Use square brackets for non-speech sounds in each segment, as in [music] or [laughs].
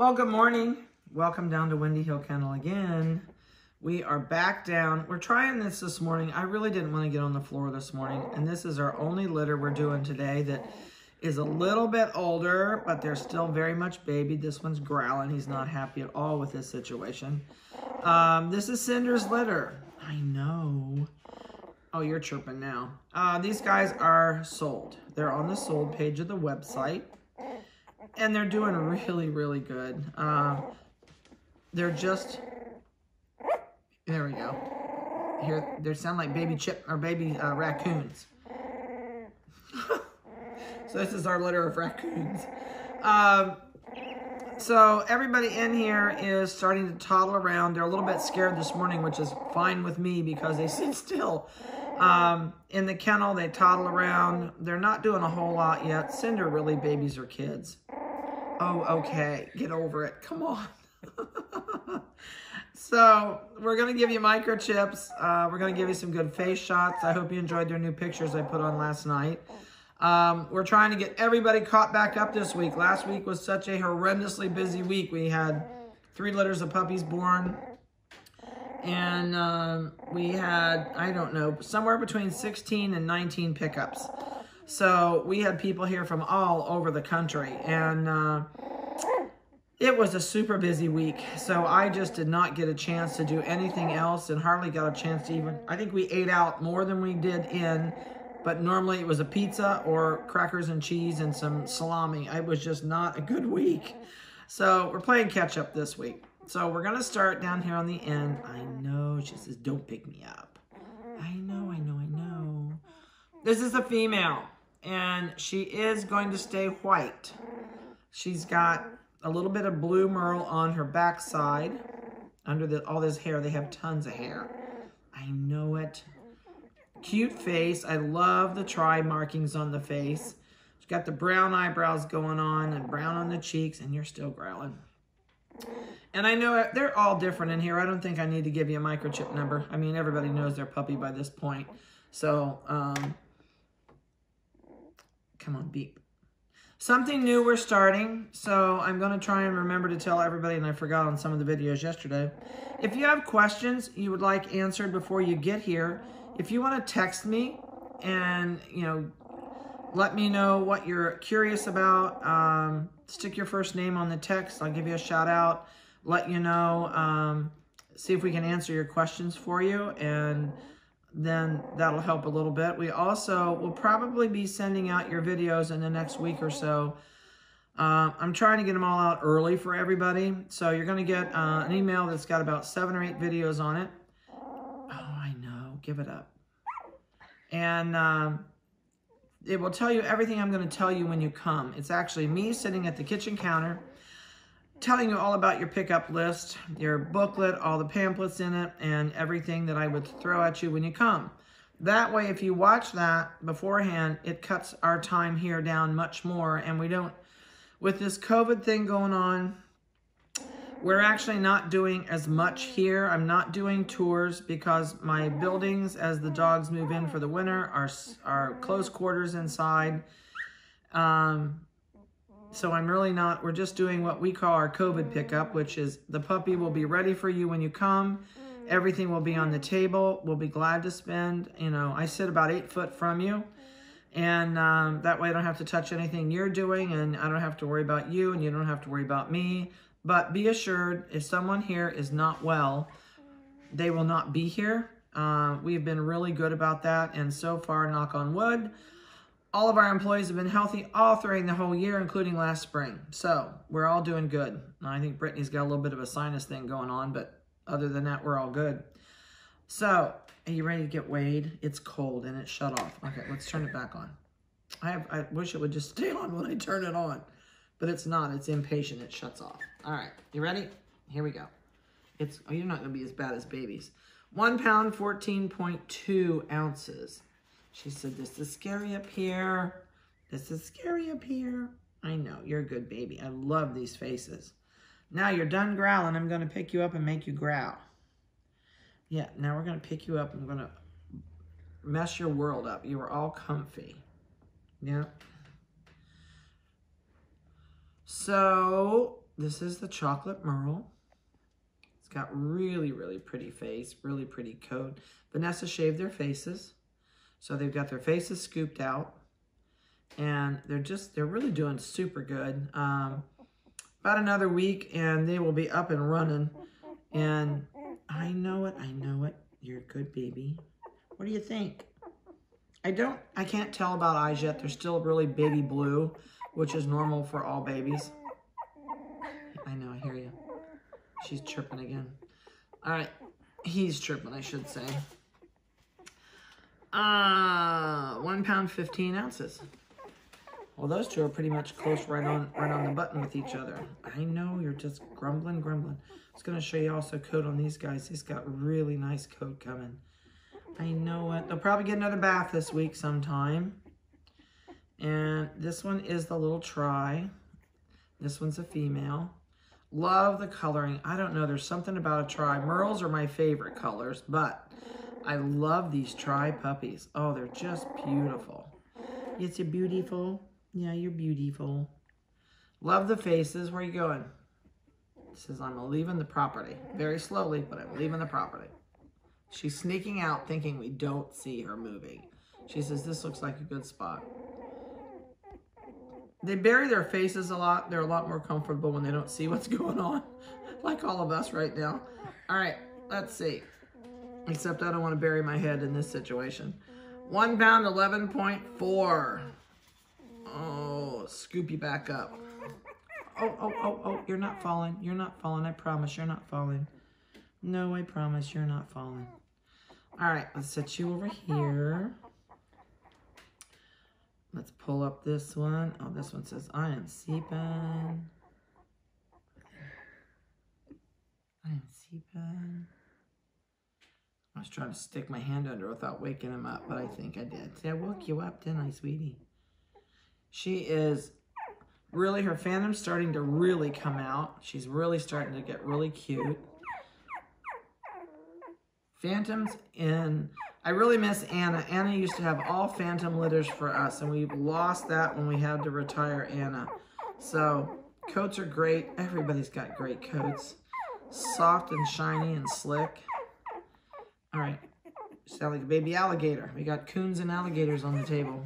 Well, good morning. Welcome down to Windy Hill Kennel again. We are back down. We're trying this this morning. I really didn't want to get on the floor this morning, and this is our only litter we're doing today that is a little bit older, but they're still very much baby. This one's growling. He's not happy at all with this situation. Um, this is Cinder's litter. I know. Oh, you're chirping now. Uh, these guys are sold. They're on the sold page of the website. And they're doing really, really good. Uh, they're just... There we go. Here, they sound like baby chip or baby uh, raccoons. [laughs] so this is our litter of raccoons. Um, so everybody in here is starting to toddle around. They're a little bit scared this morning, which is fine with me because they [laughs] sit still. Um, in the kennel, they toddle around. They're not doing a whole lot yet. Cinder really babies or kids. Oh, okay. Get over it. Come on. [laughs] so we're going to give you microchips. Uh, we're going to give you some good face shots. I hope you enjoyed their new pictures I put on last night. Um, we're trying to get everybody caught back up this week. Last week was such a horrendously busy week. We had three litters of puppies born. And um, we had, I don't know, somewhere between 16 and 19 pickups. So we had people here from all over the country. And uh, it was a super busy week. So I just did not get a chance to do anything else and hardly got a chance to even, I think we ate out more than we did in but normally it was a pizza or crackers and cheese and some salami. It was just not a good week. So we're playing catch up this week. So we're going to start down here on the end. I know, she says, don't pick me up. I know, I know, I know. This is a female, and she is going to stay white. She's got a little bit of blue merle on her backside. Under the, all this hair, they have tons of hair. I know it. Cute face. I love the tri markings on the face. She's got the brown eyebrows going on and brown on the cheeks, and you're still growling. And I know they're all different in here. I don't think I need to give you a microchip number. I mean, everybody knows their puppy by this point. So, um, come on, beep. Something new we're starting, so I'm going to try and remember to tell everybody, and I forgot on some of the videos yesterday. If you have questions you would like answered before you get here, if you want to text me and, you know, let me know what you're curious about, um, stick your first name on the text. I'll give you a shout out, let you know, um, see if we can answer your questions for you, and then that'll help a little bit. We also will probably be sending out your videos in the next week or so. Uh, I'm trying to get them all out early for everybody. So you're going to get uh, an email that's got about seven or eight videos on it. Oh, I know. Give it up and um, it will tell you everything I'm going to tell you when you come. It's actually me sitting at the kitchen counter telling you all about your pickup list, your booklet, all the pamphlets in it, and everything that I would throw at you when you come. That way, if you watch that beforehand, it cuts our time here down much more, and we don't, with this COVID thing going on, we're actually not doing as much here. I'm not doing tours because my buildings, as the dogs move in for the winter, are, are close quarters inside. Um, so I'm really not, we're just doing what we call our COVID pickup, which is the puppy will be ready for you when you come. Everything will be on the table. We'll be glad to spend, you know, I sit about eight foot from you. And um, that way I don't have to touch anything you're doing and I don't have to worry about you and you don't have to worry about me. But be assured, if someone here is not well, they will not be here. Uh, we've been really good about that. And so far, knock on wood, all of our employees have been healthy all through the whole year, including last spring. So we're all doing good. I think Brittany's got a little bit of a sinus thing going on, but other than that, we're all good. So, are you ready to get weighed? It's cold and it's shut off. Okay, let's turn it back on. I, have, I wish it would just [laughs] stay on when I turn it on, but it's not. It's impatient. It shuts off. All right, you ready? Here we go. It's oh, you're not gonna be as bad as babies. One pound, 14.2 ounces. She said, this is scary up here. This is scary up here. I know, you're a good baby. I love these faces. Now you're done growling. I'm going to pick you up and make you growl. Yeah, now we're going to pick you up. I'm going to mess your world up. You are all comfy. Yeah. So this is the chocolate merle. It's got really, really pretty face, really pretty coat. Vanessa shaved their faces. So they've got their faces scooped out. And they're just, they're really doing super good. Um, about another week and they will be up and running. And I know it, I know it. You're a good baby. What do you think? I don't, I can't tell about eyes yet. They're still really baby blue, which is normal for all babies. I know, I hear you. She's chirping again. All right, he's chirping, I should say. Uh, one pound, 15 ounces. Well, those two are pretty much close right on right on the button with each other. I know you're just grumbling, grumbling. I was to show you also coat on these guys. He's got really nice coat coming. I know it. They'll probably get another bath this week sometime. And this one is the little tri. This one's a female. Love the coloring. I don't know. There's something about a tri. Merles are my favorite colors, but I love these tri puppies. Oh, they're just beautiful. It's a beautiful. Yeah, you're beautiful. Love the faces. Where you going? says, I'm leaving the property. Very slowly, but I'm leaving the property. She's sneaking out thinking we don't see her moving. She says, this looks like a good spot. They bury their faces a lot. They're a lot more comfortable when they don't see what's [laughs] going on. like all of us right now. All right, let's see. Except I don't want to bury my head in this situation. One pound, 11.4. Oh, scoop you back up. Oh, oh, oh, oh, you're not falling. You're not falling. I promise you're not falling. No, I promise you're not falling. All right, let's set you over here. Let's pull up this one. Oh, this one says, I am sleeping. I am sleeping. I was trying to stick my hand under without waking him up, but I think I did. See, I woke you up, didn't I, sweetie? She is really, her phantom's starting to really come out. She's really starting to get really cute. Phantoms in, I really miss Anna. Anna used to have all phantom litters for us, and we've lost that when we had to retire Anna. So, coats are great. Everybody's got great coats. Soft and shiny and slick. All right, a baby alligator. We got coons and alligators on the table.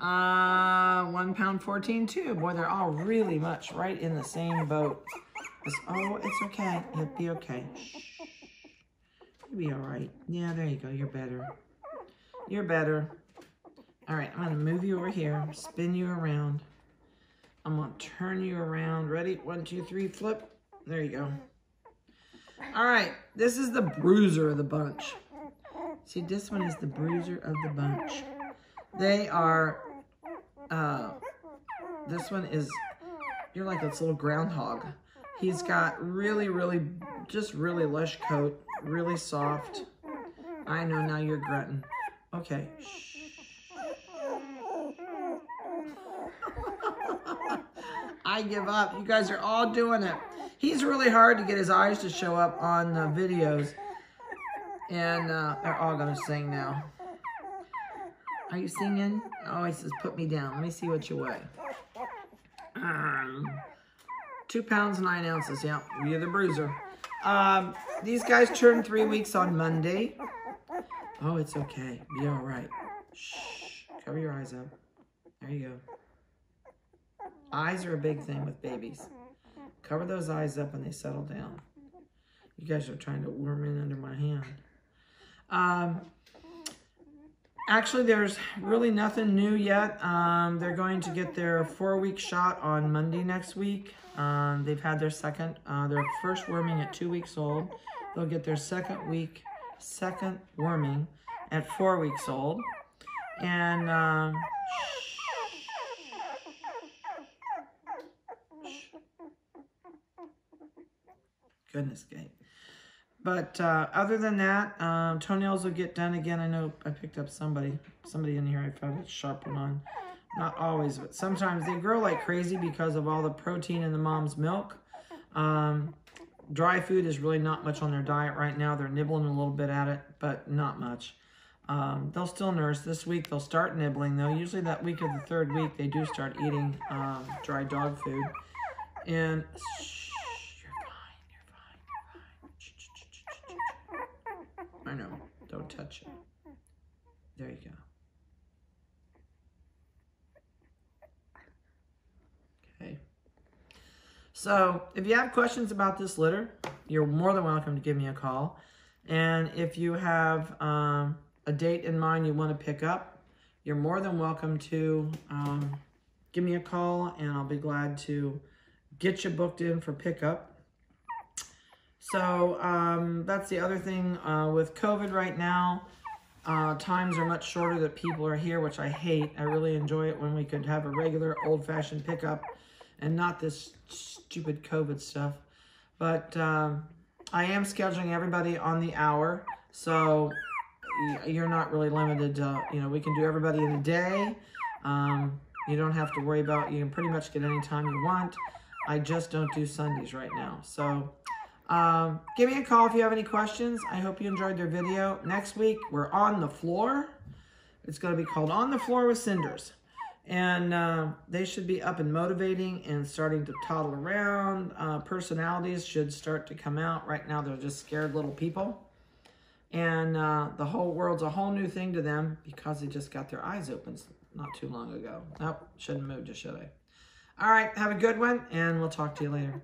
Uh, one pound 14 too. Boy, they're all really much right in the same boat. It's, oh, it's okay. You'll be okay. Shh. You'll be all right. Yeah, there you go. You're better. You're better. All right, I'm to move you over here, spin you around. I'm to turn you around. Ready? One, two, three, flip. There you go. All right, this is the bruiser of the bunch. See, this one is the bruiser of the bunch. They are, uh, this one is, you're like this little groundhog. He's got really, really, just really lush coat really soft. I know now you're grunting. Okay. [laughs] I give up. You guys are all doing it. He's really hard to get his eyes to show up on the videos. And uh, they're all going to sing now. Are you singing? Oh, he says, put me down. Let me see what you weigh. Um, two pounds, nine ounces. Yeah, you're the bruiser. Um, these guys turn three weeks on Monday. Oh, it's okay. Be all right. Shh. Cover your eyes up. There you go. Eyes are a big thing with babies. Cover those eyes up when they settle down. You guys are trying to worm in under my hand. Um, actually, there's really nothing new yet. Um, they're going to get their four-week shot on Monday next week. Um, they've had their second, uh, their first worming at two weeks old. They'll get their second week, second worming at four weeks old. And, um, goodness gate. But uh, other than that, um, toenails will get done again. I know I picked up somebody, somebody in here. I found a sharp one on. Not always, but sometimes they grow like crazy because of all the protein in the mom's milk. Um, dry food is really not much on their diet right now. They're nibbling a little bit at it, but not much. Um, they'll still nurse. This week they'll start nibbling though. Usually that week of the third week they do start eating um, dry dog food. And shh, you're fine, you're fine, you're fine. Shh, shh, shh, shh, shh, shh. I know. Don't touch it. There you go. Okay. So if you have questions about this litter, you're more than welcome to give me a call. And if you have um, a date in mind you want to pick up, you're more than welcome to um, give me a call and I'll be glad to get you booked in for pickup. So um, that's the other thing uh, with COVID right now. Uh, times are much shorter that people are here, which I hate. I really enjoy it when we could have a regular old-fashioned pickup and not this stupid COVID stuff. But um, I am scheduling everybody on the hour, so you're not really limited to, you know, we can do everybody in a day. Um, you don't have to worry about, you can pretty much get any time you want. I just don't do Sundays right now. So um, give me a call if you have any questions. I hope you enjoyed their video. Next week, we're on the floor. It's going to be called On the Floor with Cinders. And uh, they should be up and motivating and starting to toddle around. Uh, personalities should start to come out. Right now, they're just scared little people. And uh, the whole world's a whole new thing to them because they just got their eyes open not too long ago. Nope, shouldn't move, just should I? All right, have a good one, and we'll talk to you later.